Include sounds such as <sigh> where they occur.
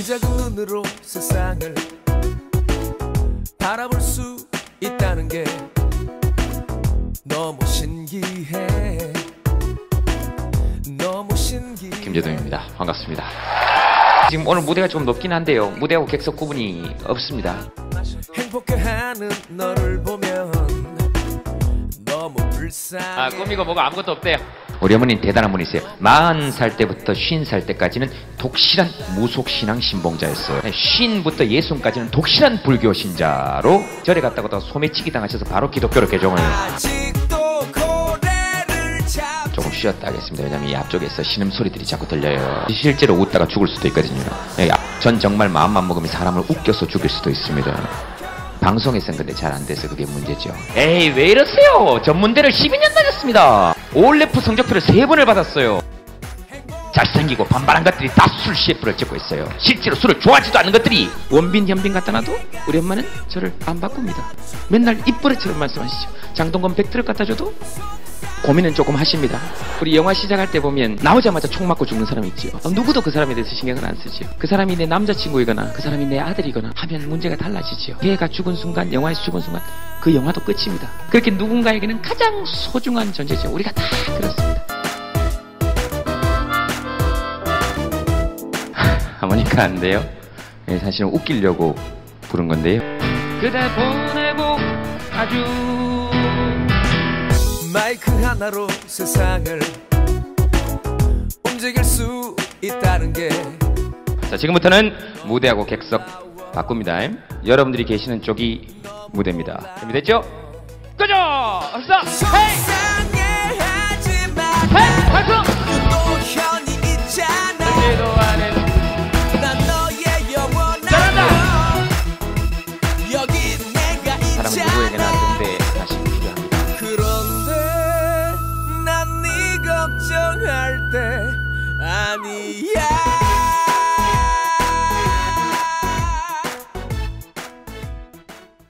그 작은 눈으로 세상을 바라볼 수 있다는 게 너무 신기해 너무 신기해 김재동입니다. 반갑습니다. 지금 오늘 무대가 좀 높긴 한데요. 무대하고 객석 구분이 없습니다. 행복해하는 너를 보면 너무 불쌍해 아, 꾸미고 뭐가 아무것도 없대요. 우리 어머니는 대단한 분이세요. 40살 때부터 50살 때까지는 독실한 무속신앙 신봉자였어요. 50부터 60까지는 독실한 불교 신자로 절에 갔다가 소매치기 당하셔서 바로 기독교로 개종을 조금 쉬었다 하겠습니다. 왜냐면 이 앞쪽에서 신음소리들이 자꾸 들려요. 실제로 웃다가 죽을 수도 있거든요. 예, 전 정말 마음만 먹으면 사람을 웃겨서 죽일 수도 있습니다. 방송에서는 근데 잘 안 돼서 그게 문제죠. 에이, 왜 이러세요? 전문대를 12년 다녔습니다. 올레프 성적표를 3번을 받았어요. 잘생기고 반반한 것들이 다 술 CF를 찍고 있어요. 실제로 술을 좋아하지도 않는 것들이 원빈, 현빈 갖다 놔도 우리 엄마는 저를 안 바꿉니다. 맨날 입버릇처럼 말씀하시죠. 장동건 팩트를 갖다 줘도 고민은 조금 하십니다. 우리 영화 시작할 때 보면 나오자마자 총 맞고 죽는 사람이 있지요. 어, 누구도 그 사람에 대해서 신경을 안 쓰지요. 그 사람이 내 남자친구이거나 그 사람이 내 아들이거나 하면 문제가 달라지지요. 걔가 죽은 순간, 영화에서 죽은 순간 그 영화도 끝입니다. 그렇게 누군가에게는 가장 소중한 존재죠. 우리가 다 그렇습니다. <laughs> 하모니카 안 돼요? 예, 사실은 웃기려고 부른 건데요. 그대 보내고 아주 마이크 하나로 세상을 움직일 수 있다는 게 자, 지금부터는 무대하고 객석 바꿉니다. 여러분들이 계시는 쪽이 무대입니다. 준비됐죠? 끄죠! 합시다! 헤이! 할 때 아니야